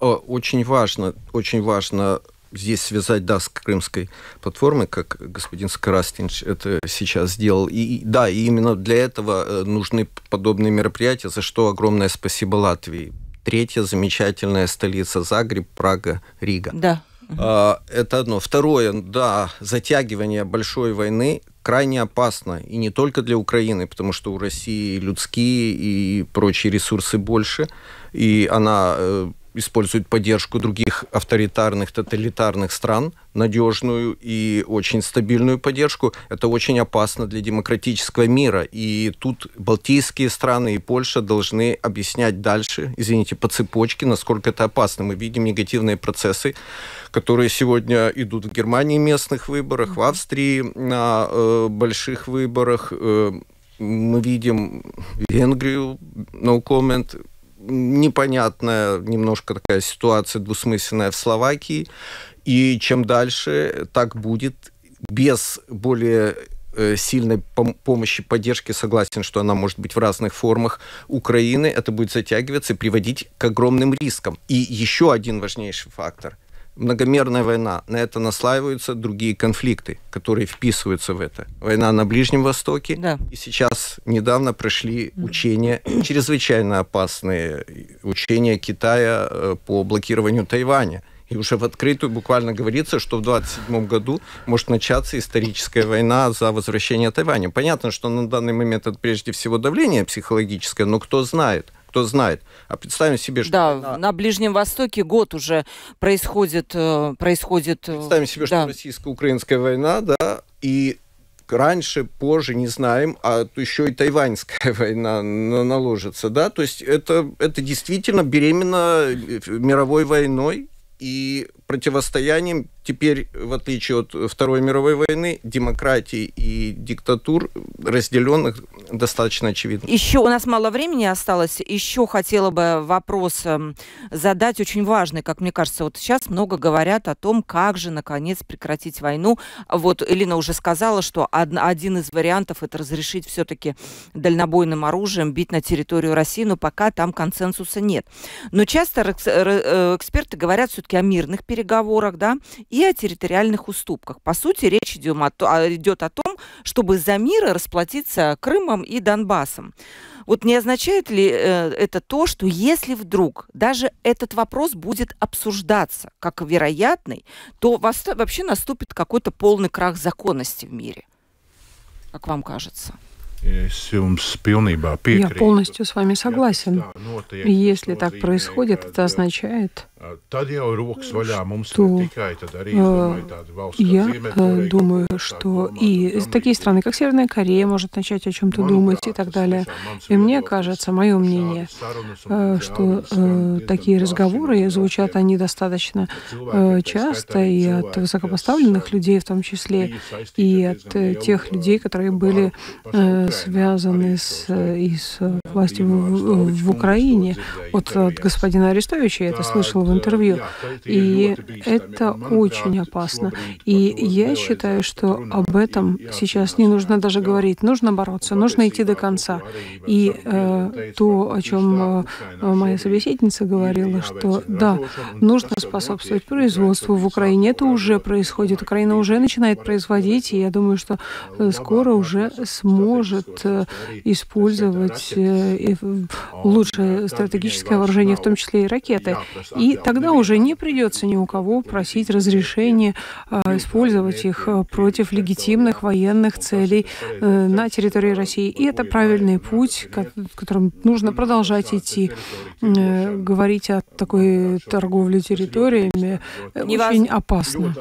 Очень важно, очень важно здесь связать, да, с крымской платформой, как господин Скорастинч это сейчас сделал. И да, и именно для этого э, нужны подобные мероприятия, за что огромное спасибо Латвии. Третья замечательная столица Загреб, Прага, Рига. Да. А, это одно. Второе, да, затягивание большой войны крайне опасно. И не только для Украины, потому что у России людские и прочие ресурсы больше. И она э, используют поддержку других авторитарных, тоталитарных стран, надежную и очень стабильную поддержку. Это очень опасно для демократического мира. И тут балтийские страны и Польша должны объяснять дальше, извините, по цепочке, насколько это опасно. Мы видим негативные процессы, которые сегодня идут в Германии местных выборах, в Австрии на э, больших выборах. Э, мы видим Венгрию, no comment, непонятная немножко такая ситуация двусмысленная в Словакии. И чем дальше так будет, без более э, сильной помощи, поддержки, согласен, что она может быть в разных формах Украины, это будет затягиваться и приводить к огромным рискам. И еще один важнейший фактор – многомерная война. На это наслаиваются другие конфликты, которые вписываются в это. Война на Ближнем Востоке. Да. И сейчас недавно прошли учения, чрезвычайно опасные учения Китая э, по блокированию Тайваня. И уже в открытую буквально говорится, что в 27 году может начаться историческая война за возвращение Тайваня. Понятно, что на данный момент это прежде всего давление психологическое, но кто знает – кто знает. А представим себе, что... Да, на, на Ближнем Востоке год уже происходит... Э, происходит э, представим себе, да. что российско-украинская война, да, и раньше, позже, не знаем, а еще и тайваньская *laughs* война наложится, да, то есть это, это действительно беременно э, мировой войной и противостоянием теперь, в отличие от Второй мировой войны, демократии и диктатур разделенных достаточно очевидно. Еще у нас мало времени осталось. Еще хотела бы вопрос эм, задать очень важный, как мне кажется. Вот сейчас много говорят о том, как же наконец прекратить войну. Вот Элина уже сказала, что один из вариантов это разрешить все-таки дальнобойным оружием бить на территорию России, но пока там консенсуса нет. Но часто э, эксперты говорят все-таки о мирных переговорах, да, и о территориальных уступках. По сути, речь идет о, а, идет о том, чтобы за мир расплатиться Крымом и Донбассом. Вот не означает ли э, это то, что если вдруг даже этот вопрос будет обсуждаться как вероятный, то вообще наступит какой-то полный крах законности в мире? Как вам кажется? Я полностью с вами согласен. Если так происходит, это означает, то я думаю, что и такие страны, как Северная Корея, может начать о чем-то думать и так далее. И мне кажется, мое мнение, э, что э, такие разговоры звучат они достаточно э, часто и от высокопоставленных людей в том числе, и от тех людей, которые были связаны с, и с властью в, в Украине. Вот от господина Арестовича я это слышала в интервью. И это очень опасно. И я считаю, что об этом сейчас не нужно даже говорить. Нужно бороться, нужно идти до конца. И э, то, о чем э, моя собеседница говорила, что да, нужно способствовать производству в Украине. Это уже происходит. Украина уже начинает производить, и я думаю, что э, скоро уже сможет э, использовать лучшее стратегическое вооружение, в том числе и ракеты. И тогда уже не придется ни у кого просить разрешения а, использовать их а, против легитимных военных целей э, на территории России. И это правильный путь, которым нужно продолжать идти. Э, говорить о такой торговле территориями очень опасно,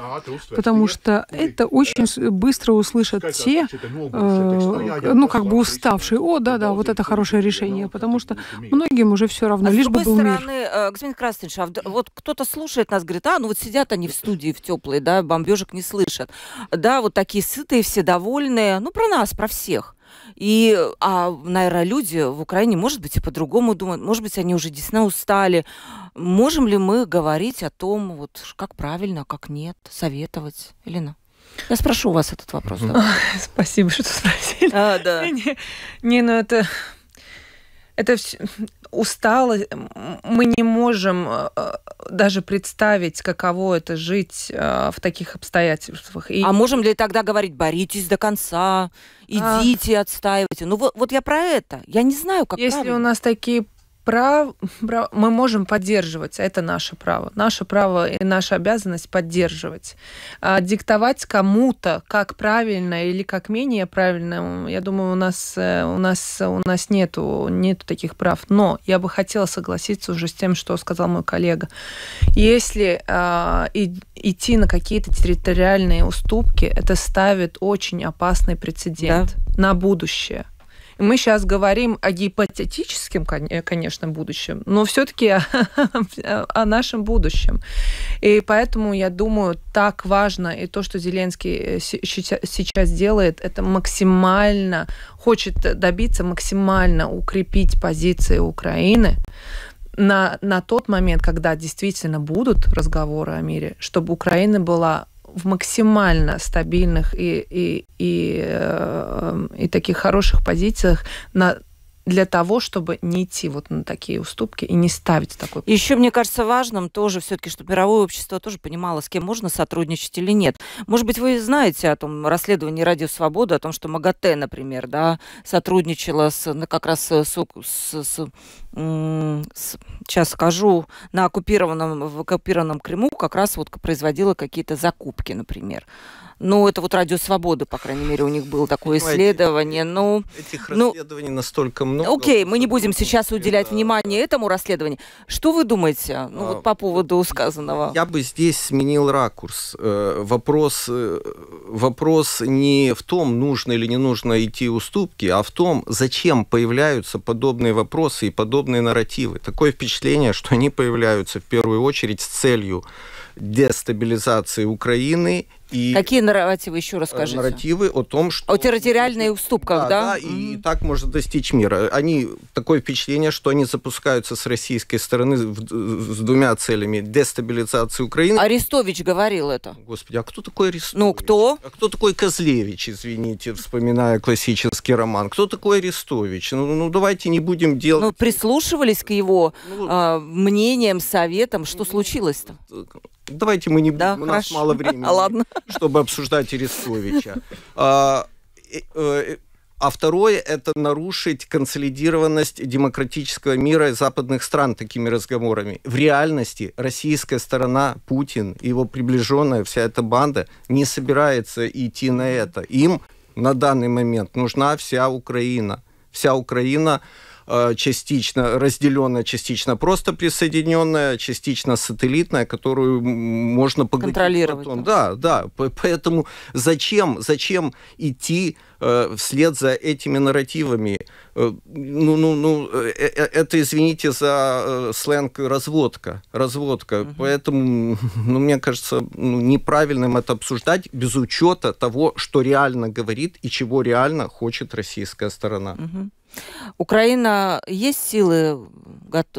потому что это очень быстро услышат те, э, ну, как бы уставшие. О, да-да, вот это хорошее решение, потому что многим уже все равно, а лишь бы был стороны, мир. господин Красныч, а вот кто-то слушает нас, говорит, а, ну вот сидят они в студии в теплой, да, бомбежек не слышат. Да, вот такие сытые, все довольные. Ну, про нас, про всех. И, а, наверное, люди в Украине, может быть, и по-другому думают, может быть, они уже действительно устали. Можем ли мы говорить о том, вот, как правильно, как нет, советовать? Елена? Я спрошу у вас этот вопрос. Да. *laughs* Спасибо, что спросили. А, да. *laughs* Не, не, ну это это все, устало, мы не можем э, даже представить, каково это жить э, в таких обстоятельствах. И... А можем ли тогда говорить, боритесь до конца, идите, а... отстаивайте? Ну вот, вот я про это. Я не знаю, как Если правильно. у нас такие прав, мы можем поддерживать, это наше право. Наше право и наша обязанность поддерживать. А диктовать кому-то, как правильно или как менее правильно, я думаю, у нас, э, у нас, у нас нету, нету таких прав. Но я бы хотела согласиться уже с тем, что сказал мой коллега. Если э, и, идти на какие-то территориальные уступки, это ставит очень опасный прецедент да. на будущее. Мы сейчас говорим о гипотетическом, конечно, будущем, но все-таки о, *laughs* о нашем будущем. И поэтому, я думаю, так важно, и то, что Зеленский э, сейчас делает, это максимально, хочет добиться максимально укрепить позиции Украины, на, на тот момент, когда действительно будут разговоры о мире, чтобы Украина была в максимально стабильных и, и, и, э, и таких хороших позициях на для того, чтобы не идти вот на такие уступки и не ставить такой... Еще, мне кажется, важным тоже все-таки, чтобы мировое общество тоже понимало, с кем можно сотрудничать или нет. Может быть, вы знаете о том расследовании Радио Свобода, о том, что МАГАТЭ, например, да, сотрудничала с, как раз с, с, с, с сейчас скажу, на оккупированном, в оккупированном Крыму как раз вот производила какие-то закупки, например. Ну, это вот Радио Свободы, по крайней мере, у них было такое Понимаете, исследование. Ну, этих ну, расследований настолько много. Окей, мы не будем сейчас уделять это... внимание этому расследованию. Что вы думаете ну, а, вот по поводу сказанного? Я бы здесь сменил ракурс. Э, вопрос, э, вопрос не в том, нужно или не нужно идти уступки, а в том, зачем появляются подобные вопросы и подобные нарративы. Такое впечатление, что они появляются в первую очередь с целью дестабилизации Украины и Какие нарративы еще расскажите? Нарративы о том, что... О территориальных уступках, да? Да, да и mm так можно достичь мира. Они, такое впечатление, что они запускаются с российской стороны с двумя целями. Дестабилизации Украины. Арестович говорил это. Господи, а кто такой Арестович? Ну, кто? А кто такой Козлевич, извините, вспоминая классический роман? Кто такой Арестович? Ну, ну давайте не будем делать... Ну, прислушивались к его ну, э, мнениям, советам. Что ну, случилось-то? Давайте мы не будем, да, у хорошо. нас мало времени, *laughs* Ладно. Чтобы обсуждать Арестовича. А, э, а второе – это нарушить консолидированность демократического мира и западных стран такими разговорами. В реальности российская сторона, Путин его приближенная, вся эта банда, не собирается идти на это. Им на данный момент нужна вся Украина. Вся Украина – Э, частично разделенная, частично просто присоединенная, частично сателлитная, которую можно поглотить контролировать. Потом. Да, да. Поэтому зачем, зачем идти э, вслед за этими нарративами? Э, ну, ну, ну, э, э, это, извините за сленг, разводка, разводка. Угу. Поэтому, ну, мне кажется, ну, неправильным это обсуждать без учета того, что реально говорит и чего реально хочет российская сторона. Угу. Украина есть силы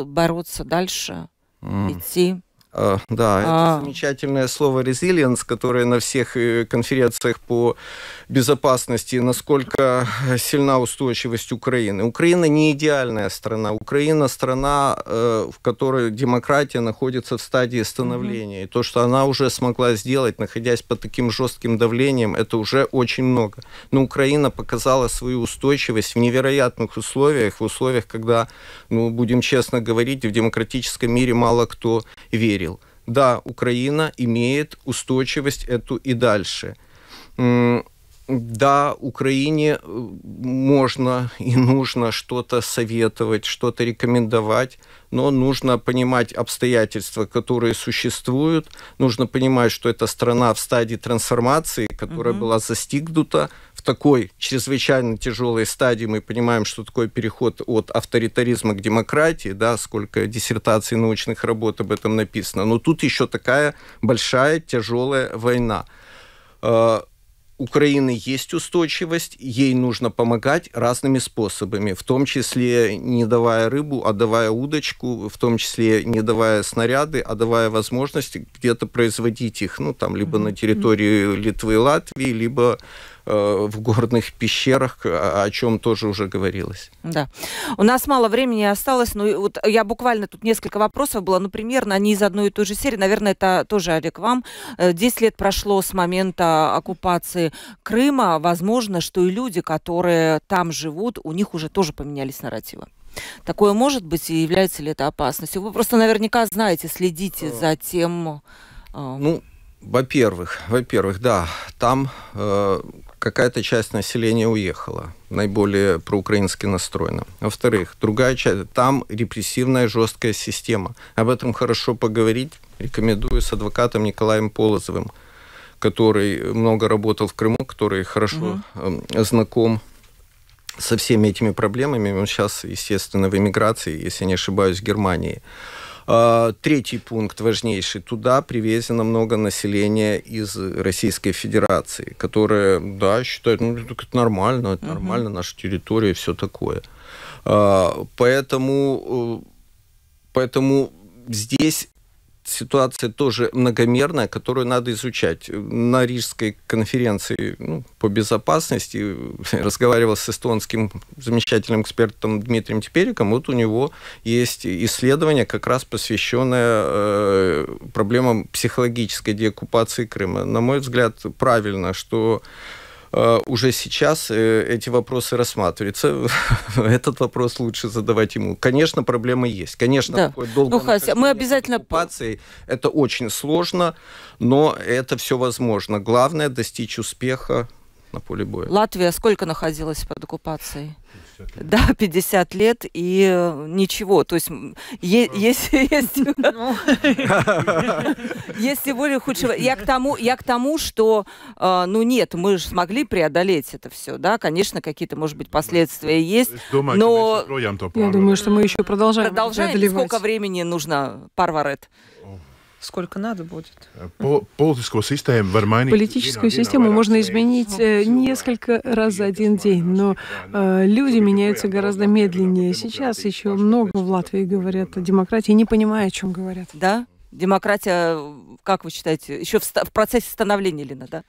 бороться дальше, mm. идти? А, да, это а. замечательное слово resilience, которое на всех э, конференциях по безопасности, насколько сильна устойчивость Украины. Украина не идеальная страна. Украина страна, э, в которой демократия находится в стадии становления. Mm-hmm. И то, что она уже смогла сделать, находясь под таким жестким давлением, это уже очень много. Но Украина показала свою устойчивость в невероятных условиях, в условиях, когда, ну, будем честно говорить, в демократическом мире мало кто верит. Да, Украина имеет устойчивость эту и дальше. Да, Украине э, можно и нужно что-то советовать, что-то рекомендовать, но нужно понимать обстоятельства, которые существуют, нужно понимать, что это страна в стадии трансформации, которая угу. была застигнута в такой чрезвычайно тяжелой стадии. Мы понимаем, что такое переход от авторитаризма к демократии, да, сколько диссертаций научных работ об этом написано. Но тут еще такая большая тяжелая война а, Украины есть устойчивость, ей нужно помогать разными способами, в том числе не давая рыбу, а давая удочку, в том числе не давая снаряды, а давая возможность где-то производить их, ну, там, либо на территории Литвы и Латвии, либо в горных пещерах, о чем тоже уже говорилось. Да. У нас мало времени осталось, но вот я буквально тут несколько вопросов было, ну, примерно они из одной и той же серии. Наверное, это тоже, Олег, вам. Десять лет прошло с момента оккупации Крыма. Возможно, что и люди, которые там живут, у них уже тоже поменялись нарративы. Такое может быть и является ли это опасностью? Вы просто наверняка знаете, следите э, за тем. Э, ну, во-первых, во-первых, да, там э, какая-то часть населения уехала, наиболее проукраински настроена. Во-вторых, другая часть, там репрессивная жесткая система. Об этом хорошо поговорить рекомендую с адвокатом Николаем Полозовым, который много работал в Крыму, который хорошо угу. знаком со всеми этими проблемами. Он сейчас, естественно, в эмиграции, если не ошибаюсь, в Германии. А, третий пункт важнейший. Туда привезено много населения из Российской Федерации, которое, да, считают, ну, это нормально, это угу. нормально, наша территория и все такое. А, поэтому, э, поэтому здесь ситуация тоже многомерная, которую надо изучать. На Рижской конференции ну, по безопасности *laughs* разговаривал с эстонским замечательным экспертом Дмитрием Тепериком. Вот у него есть исследование, как раз посвященное э, проблемам психологической деоккупации Крыма. На мой взгляд, правильно, что уже сейчас э, эти вопросы рассматриваются. *laughs* Этот вопрос лучше задавать ему. Конечно, проблемы есть. Конечно, да. такое долго ну, Хася, мы обязательно оккупации это очень сложно, но это все возможно. Главное достичь успеха на поле боя. Латвия сколько находилась под оккупацией? Да, 50 лет и э, ничего. То есть есть, есть, *laughs* есть, ну. *laughs* более худшего. Я к тому, я к тому, что, э, ну нет, мы же смогли преодолеть это все, да, конечно, какие-то, может быть, последствия есть, но... Я думаю, что мы еще продолжаем Продолжаем. Сколько времени нужно, Парварет? Сколько надо будет? Политическую систему Политическую систему можно изменить э, несколько раз за один день, но э, люди меняются гораздо медленнее. Сейчас еще много в Латвии говорят о демократии, не понимая, о чем говорят. Да? Демократия, как вы считаете, еще в, в процессе становления, Лина, да?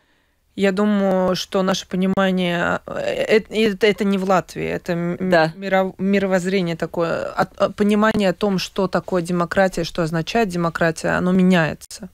Я думаю, что наше понимание э, это, это не в Латвии, это да. миров, мировоззрение такое, понимание о том, что такое демократия, что означает демократия, оно меняется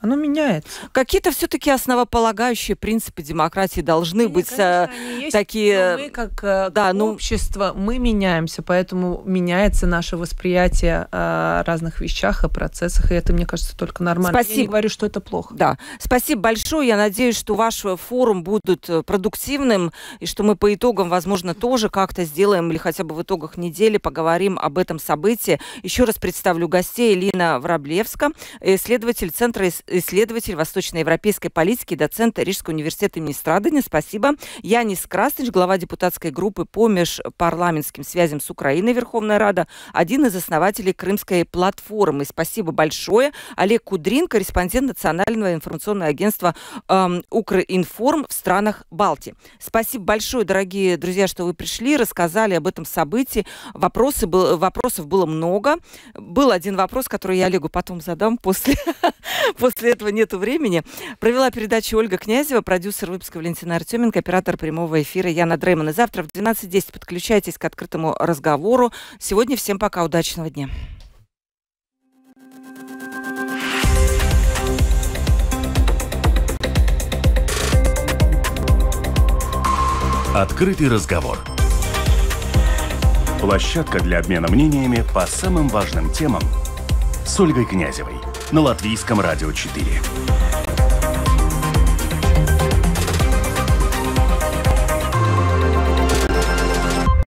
оно меняется. Какие-то все-таки основополагающие принципы демократии должны Нет, быть конечно, есть, такие. мы как, э, да, ну... общество мы меняемся, поэтому меняется наше восприятие о разных вещах, о процессах, и это, мне кажется, только нормально. Спасибо. Я не говорю, что это плохо. Да, спасибо большое. Я надеюсь, что ваш форум будет э, продуктивным и что мы по итогам, возможно, тоже как-то сделаем или хотя бы в итогах недели поговорим об этом событии. Еще раз представлю гостей Лина Враблевска, исследователь Центра исследователь восточноевропейской политики, доцент Рижского университета имени Страдания. Спасибо. Янис Красныч, глава депутатской группы по межпарламентским связям с Украиной, Верховная Рада, один из основателей Крымской платформы. Спасибо большое. Олег Кудрин, корреспондент Национального информационного агентства эм, Укринформ в странах Балтии. Спасибо большое, дорогие друзья, что вы пришли, рассказали об этом событии. Вопросы, был, вопросов было много. Был один вопрос, который я Олегу потом задам после, *laughs* после после этого нету времени. Провела передачу Ольга Князева, продюсер выпуска Валентина Артеменко, оператор прямого эфира Яна Дрейман. И завтра в 12.10 подключайтесь к открытому разговору. Сегодня всем пока, удачного дня. Открытый разговор. Площадка для обмена мнениями по самым важным темам с Ольгой Князевой на Латвийском радио 4.